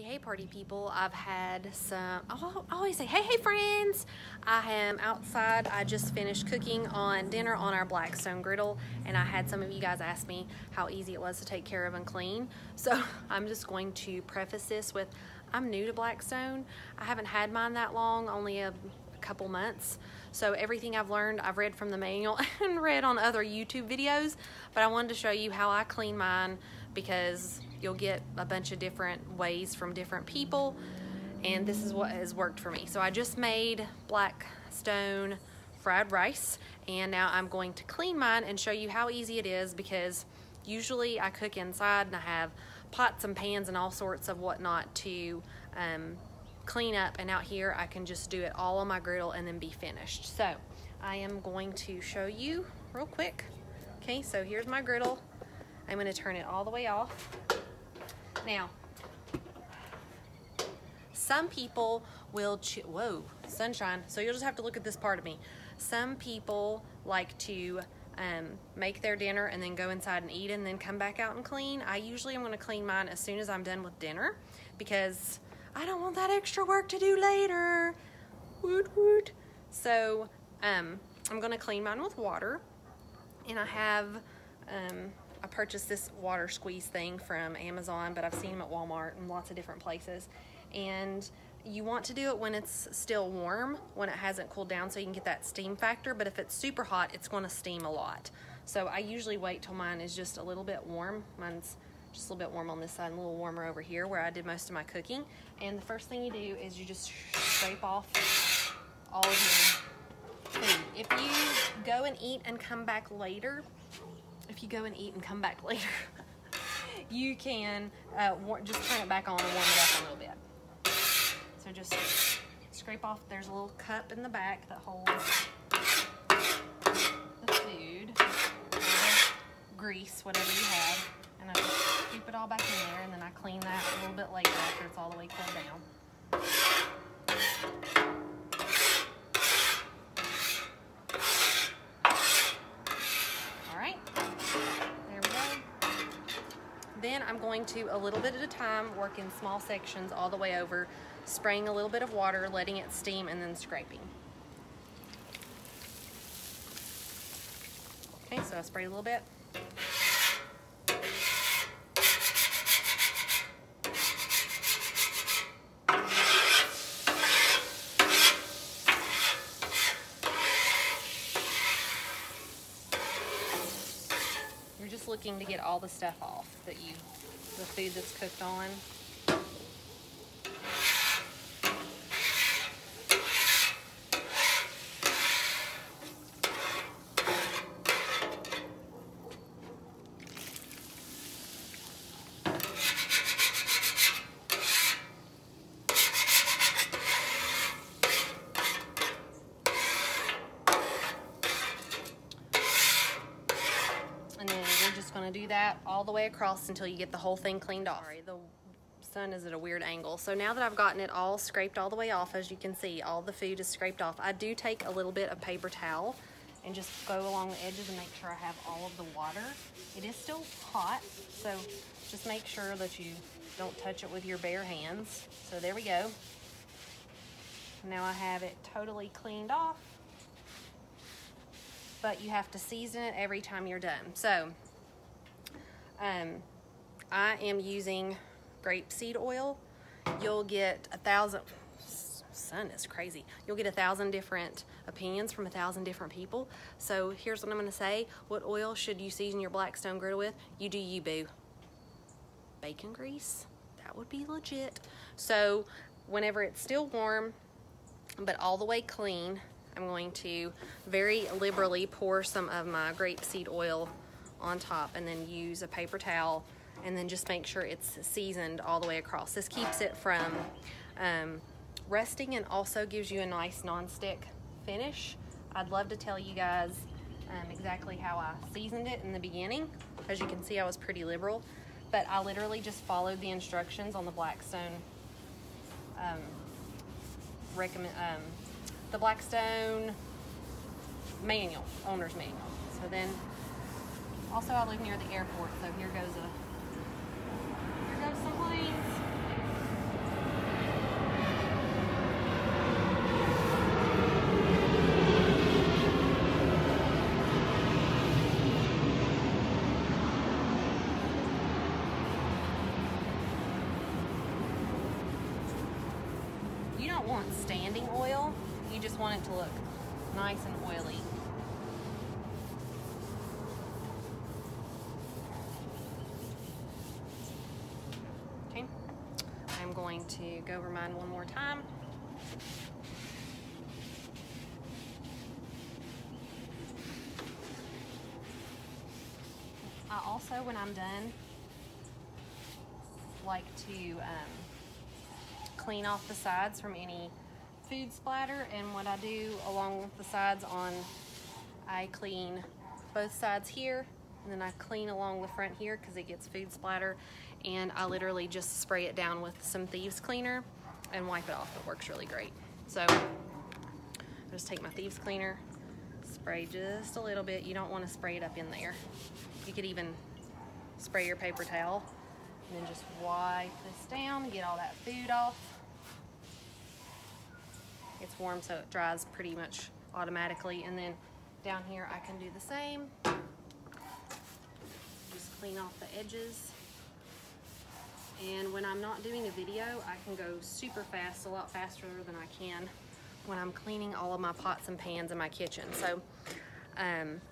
Hey, hey, party people. I've had some, I always say, hey, hey, friends. I am outside. I just finished cooking on dinner on our Blackstone griddle, and I had some of you guys ask me how easy it was to take care of and clean. So I'm just going to preface this with I'm new to Blackstone. I haven't had mine that long, only a couple months. So everything I've learned, I've read from the manual and read on other YouTube videos, but I wanted to show you how I clean mine because you'll get a bunch of different ways from different people and this is what has worked for me. So I just made black stone fried rice and now I'm going to clean mine and show you how easy it is because usually I cook inside and I have pots and pans and all sorts of whatnot to um, clean up and out here I can just do it all on my griddle and then be finished. So I am going to show you real quick. Okay, so here's my griddle. I'm gonna turn it all the way off. Now, some people will, whoa, sunshine. So you'll just have to look at this part of me. Some people like to um, make their dinner and then go inside and eat and then come back out and clean. I usually am gonna clean mine as soon as I'm done with dinner because I don't want that extra work to do later. Woot woot. So um, I'm gonna clean mine with water and I have purchased this water squeeze thing from Amazon, but I've seen them at Walmart and lots of different places. And you want to do it when it's still warm, when it hasn't cooled down, so you can get that steam factor. But if it's super hot, it's going to steam a lot. So I usually wait till mine is just a little bit warm. Mine's just a little bit warm on this side, and a little warmer over here where I did most of my cooking. And the first thing you do is you just scrape off all of your food. If you go and eat and come back later, if you go and eat and come back later, you can uh, just turn it back on and warm it up a little bit. So just scrape off, there's a little cup in the back that holds the food, grease, whatever you have. And I just scoop it all back in there and then I clean that a little bit later after it's all the way cooled down. Then I'm going to, a little bit at a time, work in small sections all the way over, spraying a little bit of water, letting it steam, and then scraping. Okay, so I spray a little bit. You're just looking to get all the stuff off that you, the food that's cooked on. To do that all the way across until you get the whole thing cleaned off. Sorry, the sun is at a weird angle. So now that I've gotten it all scraped all the way off, as you can see, all the food is scraped off. I do take a little bit of paper towel and just go along the edges and make sure I have all of the water. It is still hot, so just make sure that you don't touch it with your bare hands. So there we go. Now I have it totally cleaned off, but you have to season it every time you're done. So um, I am using grapeseed oil. You'll get a thousand, sun is crazy. You'll get a thousand different opinions from a thousand different people. So here's what I'm gonna say. What oil should you season your Blackstone griddle with? You do you, boo. Bacon grease, that would be legit. So whenever it's still warm, but all the way clean, I'm going to very liberally pour some of my grapeseed oil on top and then use a paper towel and then just make sure it's seasoned all the way across. This keeps it from um, resting and also gives you a nice non-stick finish. I'd love to tell you guys um, exactly how I seasoned it in the beginning. As you can see, I was pretty liberal, but I literally just followed the instructions on the Blackstone um, recommend um, the Blackstone manual, owner's manual. So then also, I live near the airport, so here goes a here goes some planes. You don't want standing oil, you just want it to look nice and oily. Going to go over mine one more time. I also, when I'm done, like to um, clean off the sides from any food splatter. And what I do along the sides on, I clean both sides here and then I clean along the front here because it gets food splatter. And I literally just spray it down with some thieves cleaner and wipe it off. It works really great. So I just take my thieves cleaner, spray just a little bit. You don't want to spray it up in there. You could even spray your paper towel and then just wipe this down, get all that food off. It's warm so it dries pretty much automatically. And then down here I can do the same. Clean off the edges. And when I'm not doing a video, I can go super fast, a lot faster than I can when I'm cleaning all of my pots and pans in my kitchen. So um,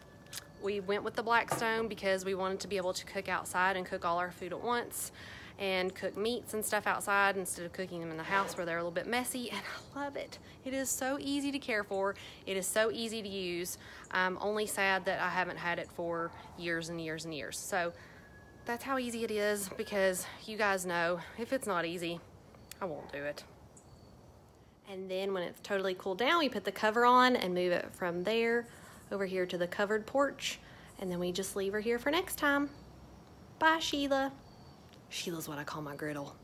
we went with the Blackstone because we wanted to be able to cook outside and cook all our food at once and cook meats and stuff outside instead of cooking them in the house where they're a little bit messy and I love it. It is so easy to care for. It is so easy to use. I'm only sad that I haven't had it for years and years and years. So that's how easy it is because you guys know if it's not easy, I won't do it. And then when it's totally cooled down, we put the cover on and move it from there over here to the covered porch. And then we just leave her here for next time. Bye, Sheila. Sheila's what I call my griddle.